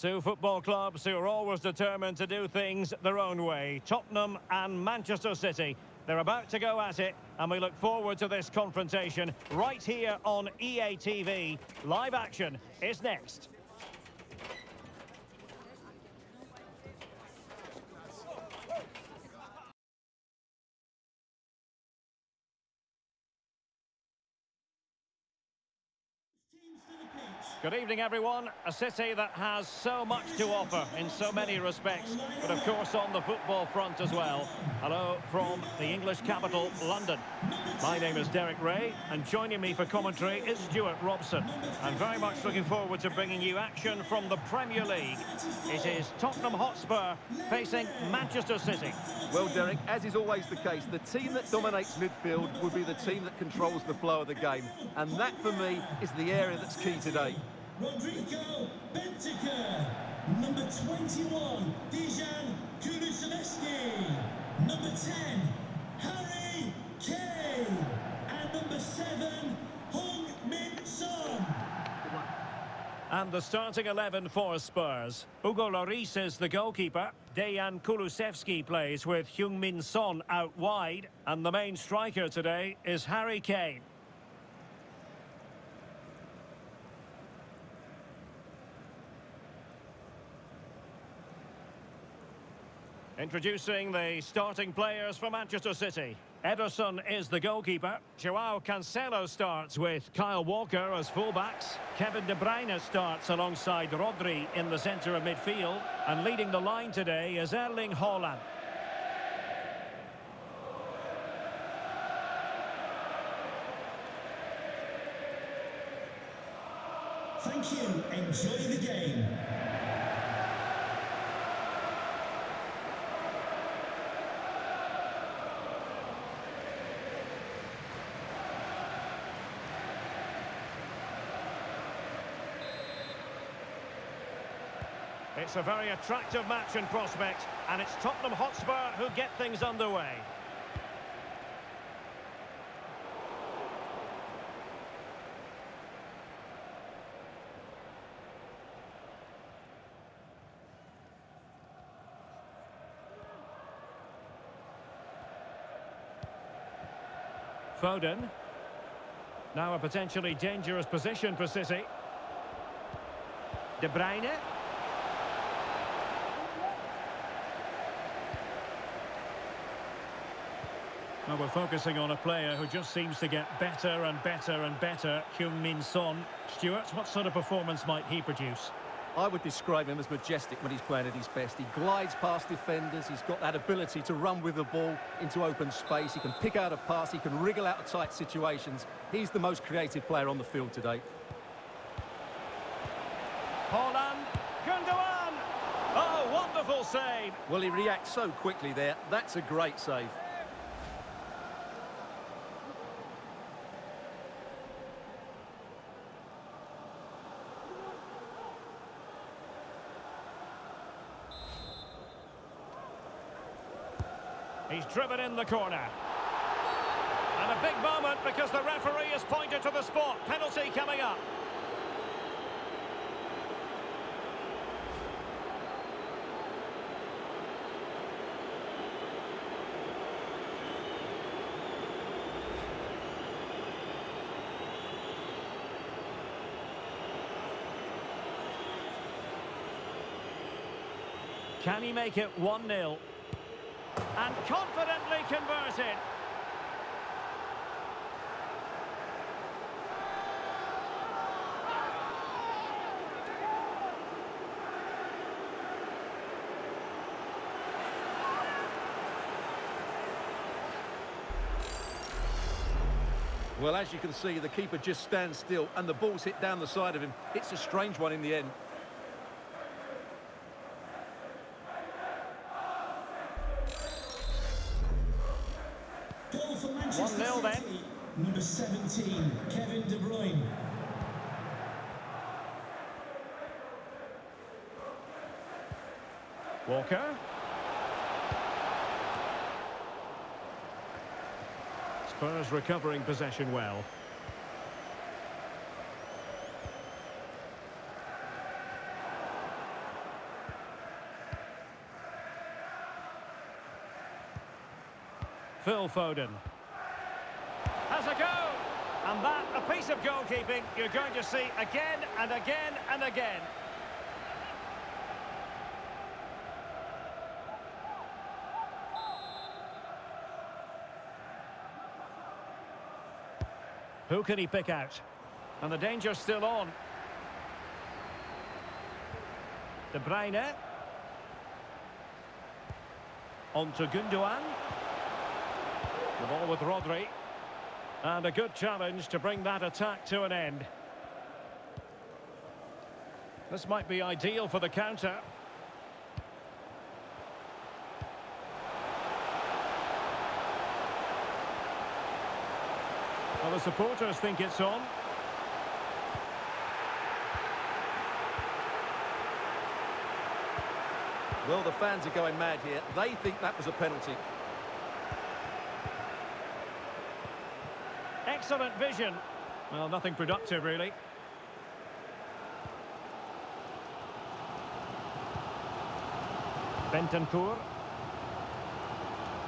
Two football clubs who are always determined to do things their own way. Tottenham and Manchester City. They're about to go at it, and we look forward to this confrontation right here on EA TV. Live action is next. Good evening, everyone. A city that has so much to offer in so many respects, but of course on the football front as well. Hello from the English capital, London. My name is Derek Rae, and joining me for commentary is Stewart Robson. I'm very much looking forward to bringing you action from the Premier League. It is Tottenham Hotspur facing Manchester City. Well, Derek, as is always the case, the team that dominates midfield will be the team that controls the flow of the game. And that, for me, is the area that's key today. Rodrigo Bentancur. Number 21, Dejan Kulusevski. Number 10, Harry Kane. And number 7, Hong Min Son. And the starting 11 for Spurs. Hugo Lloris is the goalkeeper. Dejan Kulusevski plays with Heung-Min Son out wide. And the main striker today is Harry Kane. Introducing the starting players for Manchester City. Ederson is the goalkeeper. Joao Cancelo starts with Kyle Walker as fullbacks. Kevin De Bruyne starts alongside Rodri in the centre of midfield. And leading the line today is Erling Haaland. Thank you. Enjoy the game. It's a very attractive match in prospect, and it's Tottenham Hotspur who get things underway. Foden. Now a potentially dangerous position for City. De Bruyne. Well, we're focusing on a player who just seems to get better and better and better, Heung-Min Son. Stewart, what sort of performance might he produce? I would describe him as majestic when he's playing at his best. He glides past defenders, he's got that ability to run with the ball into open space, he can pick out a pass, he can wriggle out of tight situations. He's the most creative player on the field today. Haaland, Gundogan! Oh, wonderful save! Well, he reacts so quickly there. That's a great save. He's driven in the corner. And a big moment because the referee has pointed to the spot. Penalty coming up. Can he make it 1-0? And confidently converted. Well, as you can see, the keeper just stands still and the ball's hit down the side of him. It's a strange one in the end. 1-0 then. Number 17, Kevin De Bruyne. Walker. Spurs recovering possession well. Phil Foden. Has a go! And that, a piece of goalkeeping you're going to see again and again and again. Who can he pick out? And the danger's still on. De Bruyne. On to Gundogan. The ball with Rodri. And a good challenge to bring that attack to an end. This might be ideal for the counter. Well, the supporters think it's on. Well, the fans are going mad here. They think that was a penalty. Excellent vision. Well, nothing productive, really. Bentancur.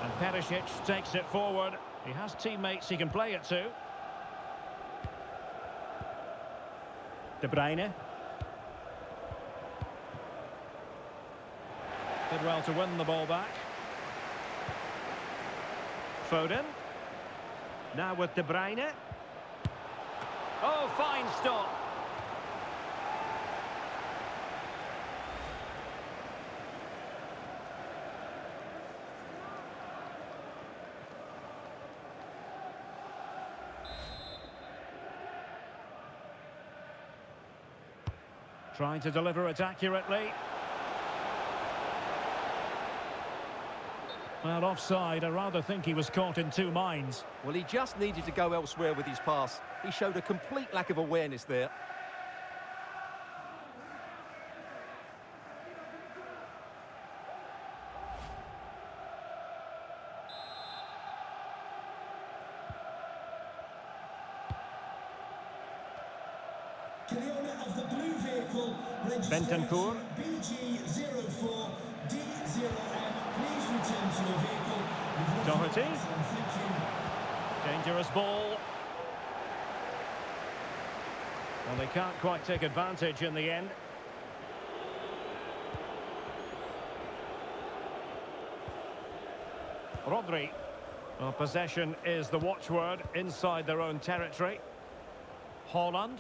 And Perisic takes it forward. He has teammates he can play it to. De Bruyne. Did well to win the ball back. Foden. Now with De Bruyne. Oh, fine stop. Trying to deliver it accurately. Well, offside, I rather think he was caught in two minds. Well, he just needed to go elsewhere with his pass. He showed a complete lack of awareness there. Bentancur. BG04D0 Doherty. Dangerous ball. Well, they can't quite take advantage in the end. Rodri. Well, possession is the watchword inside their own territory. Haaland.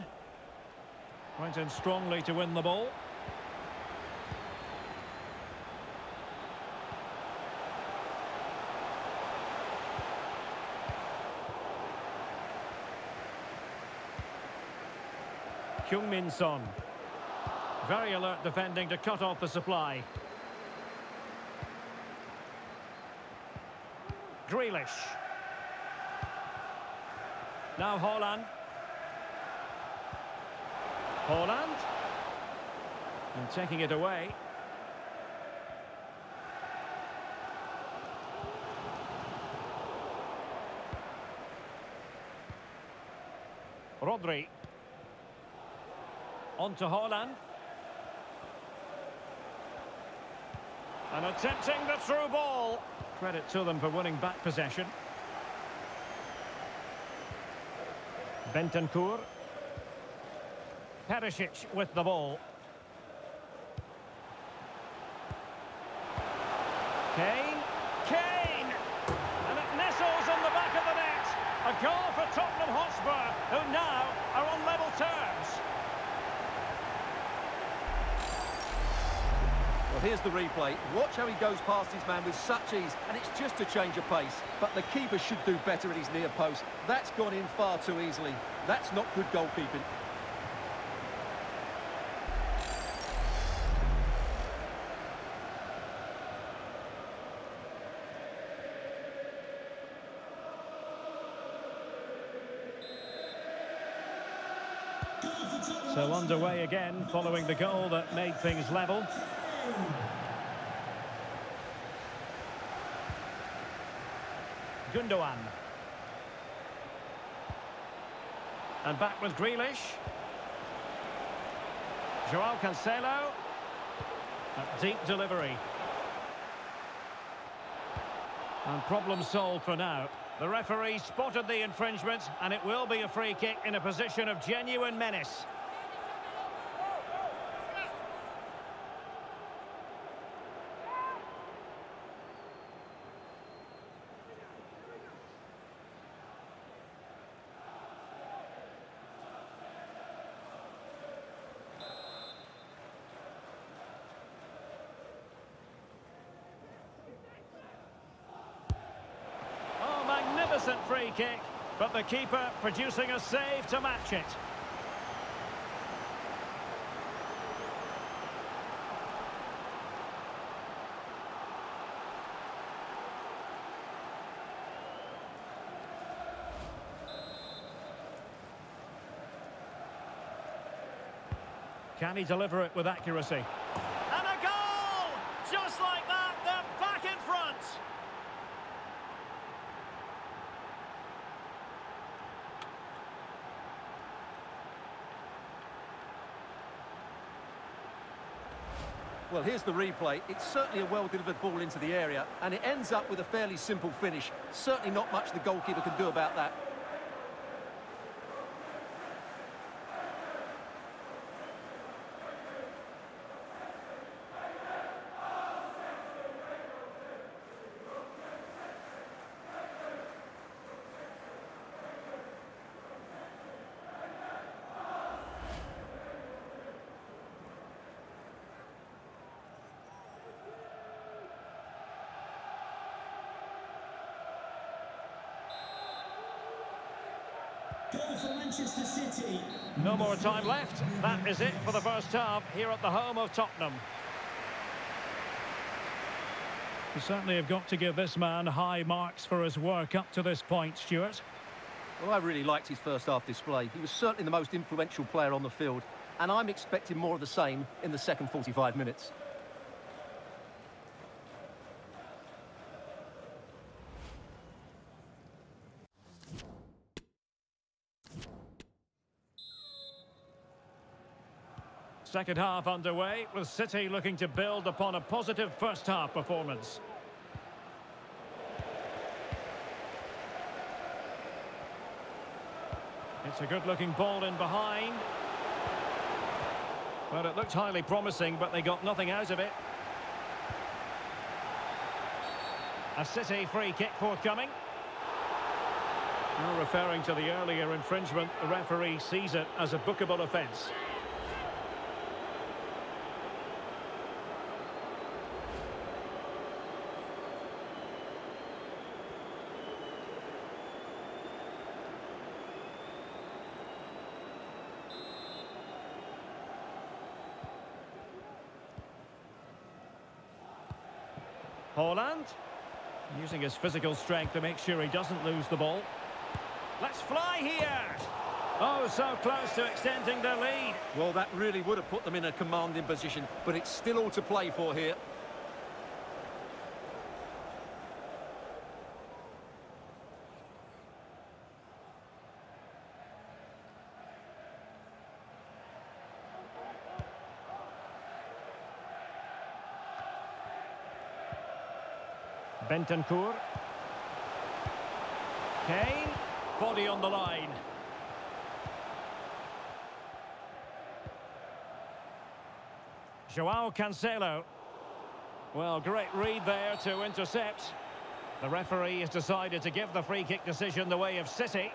Went in strongly to win the ball. Heung-Min Son. Very alert defending to cut off the supply. Grealish. Now Haaland. Haaland. And taking it away. Rodri. On to Haaland. And attempting the through ball. Credit to them for winning back possession. Bentancur. Perisic with the ball. Kane. Kane! And it nestles in the back of the net. A goal for Tottenham Hotspur, who now are on level terms. Well, here's the replay. Watch how he goes past his man with such ease, and it's just a change of pace. But the keeper should do better at his near post. That's gone in far too easily. That's not good goalkeeping. So underway again following the goal that made things level. Gundogan. And back with Grealish. Joao Cancelo. A deep delivery. And problem solved for now. The referee spotted the infringement, and it will be a free kick in a position of genuine menace. Oh, magnificent kick, but the keeper producing a save to match it. Can he deliver it with accuracy? And a goal! Just like that, they're back in front. Well, here's the replay. It's certainly a well-delivered ball into the area, and it ends up with a fairly simple finish. Certainly not much the goalkeeper can do about that. No more time left. That is it for the first half here at the home of Tottenham. You certainly have got to give this man high marks for his work up to this point, Stewart. Well, I really liked his first half display. He was certainly the most influential player on the field, and I'm expecting more of the same in the second 45 minutes. Second half underway with City looking to build upon a positive first half performance. It's a good looking ball in behind. Well, it looked highly promising, but they got nothing out of it. A City free kick forthcoming. Now referring to the earlier infringement, the referee sees it as a bookable offence. Haaland using his physical strength to make sure he doesn't lose the ball. Let's fly here. Oh, so close to extending their lead. Well, that really would have put them in a commanding position, but it's still all to play for here. Bentancur. Kane. Body on the line. Joao Cancelo. Well, great read there to intercept. The referee has decided to give the free kick decision the way of City.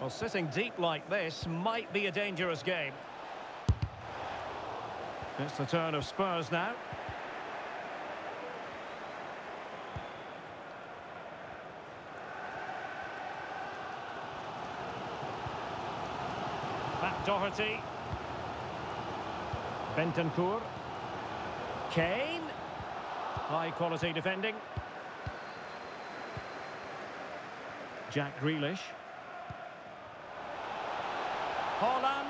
Well, sitting deep like this might be a dangerous game. It's the turn of Spurs now. Matt Doherty. Bentancur. Kane. High quality defending. Jack Grealish. Haaland.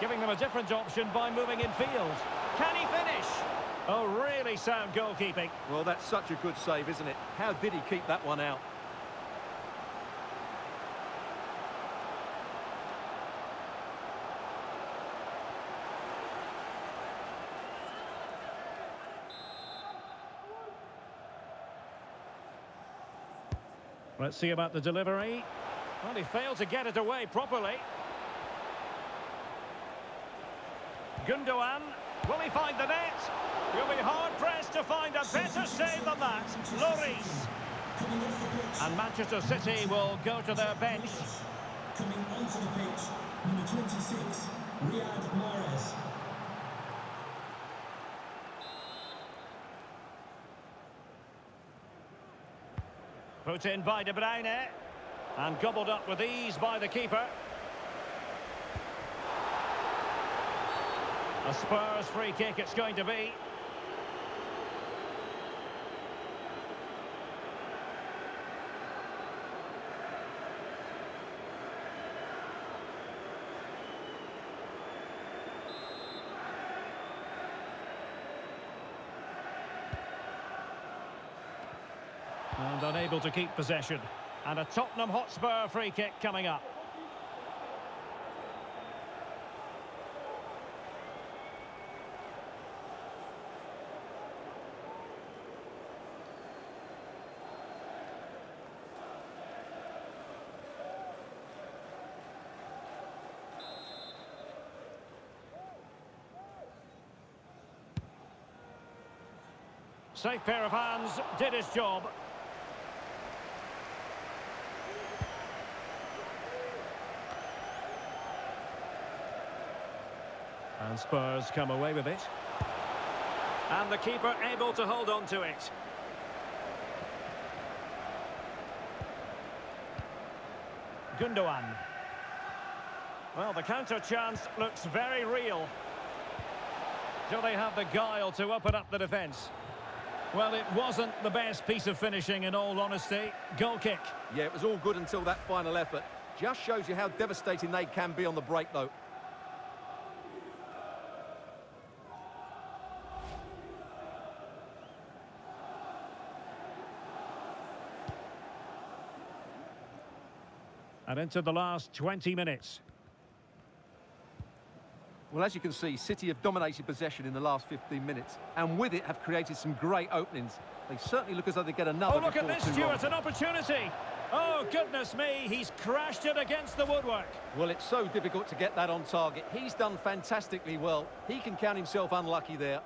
Giving them a different option by moving in field. Can he finish? Oh, really sound goalkeeping. Well, that's such a good save, isn't it? How did he keep that one out? Let's see about the delivery. Well, he failed to get it away properly. Gundogan, will he find the net? He'll be hard-pressed to find a better save than that. Lloris. And Manchester City will go to their bench. Coming onto the pitch, number 26, Riyad Mahrez. Put in by De Bruyne. And gobbled up with ease by the keeper. A Spurs free kick it's going to be. Unable to keep possession. And a Tottenham Hotspur free kick coming up. Safe pair of hands, did his job. And Spurs come away with it. And the keeper able to hold on to it. Gundogan. Well, the counter chance looks very real. Do they have the guile to open up the defence? Well, it wasn't the best piece of finishing, in all honesty. Goal kick. Yeah, it was all good until that final effort. Just shows you how devastating they can be on the break, though. And into the last 20 minutes. Well, as you can see, City have dominated possession in the last 15 minutes, and with it have created some great openings. They certainly look as though they get another Oh, look at this, Stewart, an opportunity. Oh, goodness me, he's crashed it against the woodwork. Well, it's so difficult to get that on target. He's done fantastically well. He can count himself unlucky there.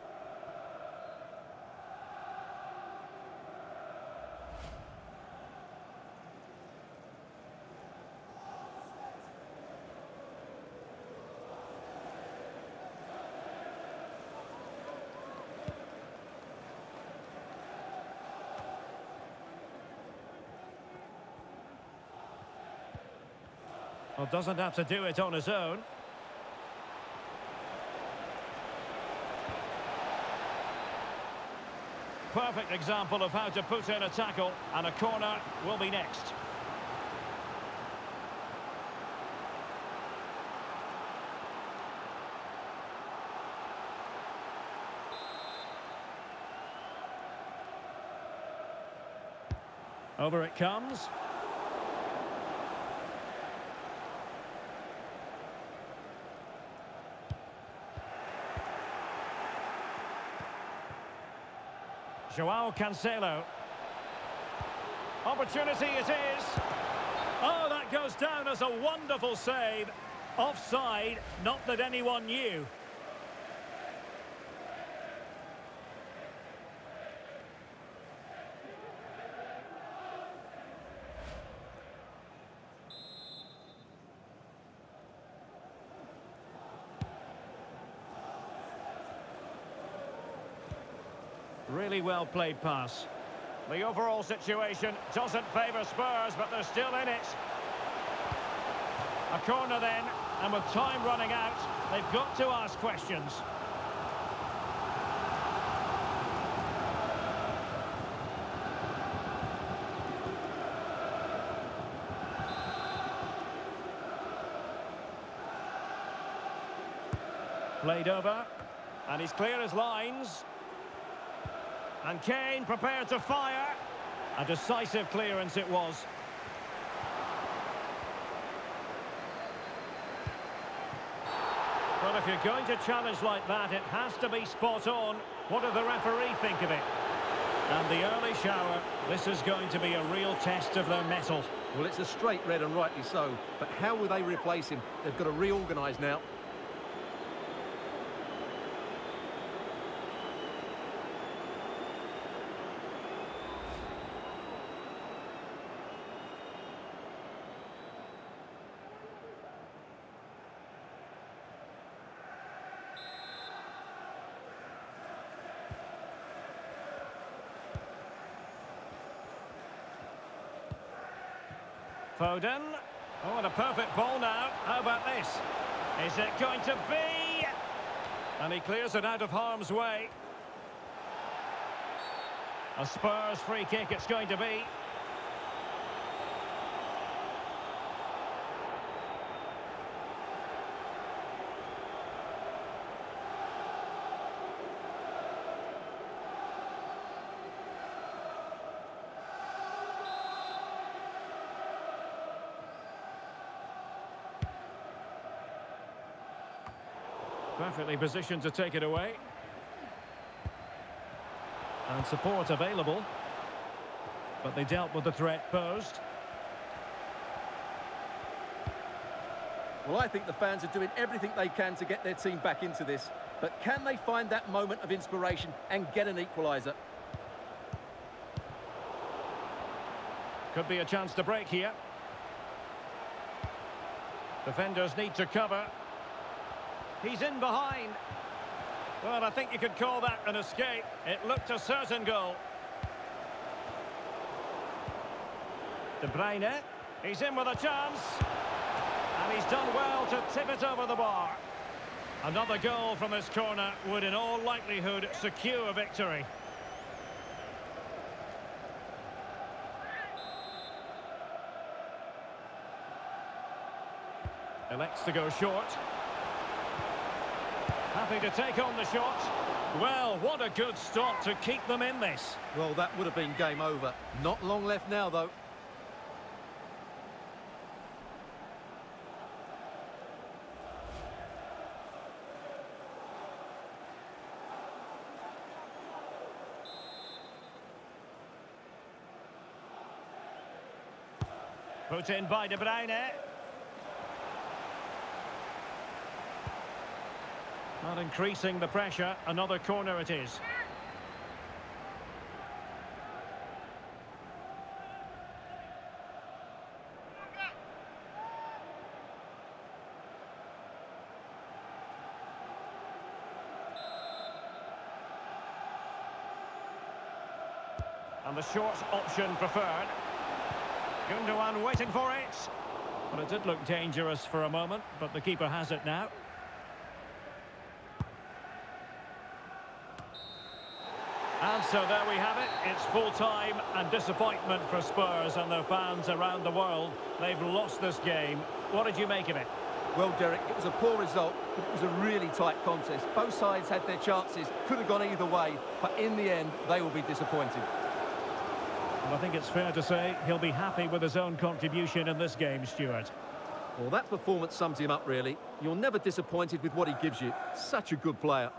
Well, doesn't have to do it on his own. Perfect example of how to put in a tackle, and a corner will be next. Over it comes. Joao Cancelo. Opportunity it is. Oh, that goes down as a wonderful save. Offside, not that anyone knew. Well played pass. The overall situation doesn't favour Spurs, but they're still in it. A corner then, and with time running out, they've got to ask questions. Played over. And he's clear as lines. And Kane prepared to fire. A decisive clearance it was. Well, if you're going to challenge like that, it has to be spot on. What did the referee think of it? And the early shower, this is going to be a real test of their mettle. Well, it's a straight red and rightly so. But how will they replace him? They've got to reorganise now. Foden. Oh, and a perfect ball now. How about this? Is it going to be? And he clears it out of harm's way. A Spurs free kick it's going to be. Perfectly positioned to take it away. And support available. But they dealt with the threat posed. Well, I think the fans are doing everything they can to get their team back into this. But can they find that moment of inspiration and get an equaliser? Could be a chance to break here. Defenders need to cover. He's in behind. Well, I think you could call that an escape. It looked a certain goal. De Bruyne. He's in with a chance. And he's done well to tip it over the bar. Another goal from his corner would in all likelihood secure victory. Elects to go short. Happy to take on the shot. Well, what a good stop to keep them in this. Well, that would have been game over. Not long left now, though. Put in by De Bruyne. Not increasing the pressure. Another corner it is. And the short option preferred. Gundogan waiting for it. Well, it did look dangerous for a moment, but the keeper has it now. And so there we have it. It's full-time and disappointment for Spurs and their fans around the world. They've lost this game. What did you make of it? Well, Derek, it was a poor result, but it was a really tight contest. Both sides had their chances, could have gone either way, but in the end, they will be disappointed. Well, I think it's fair to say he'll be happy with his own contribution in this game, Stewart. Well, that performance sums him up, really. You're never disappointed with what he gives you. Such a good player.